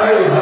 Amen.